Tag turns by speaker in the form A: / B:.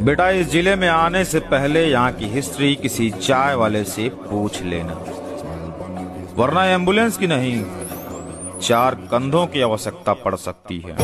A: बेटा, इस ज़िले में आने से पहले यहाँ की हिस्ट्री किसी चाय वाले से पूछ लेना। वरना एंबुलेंस की नहीं, चार कंधों की आवश्यकता पड़ सकती है।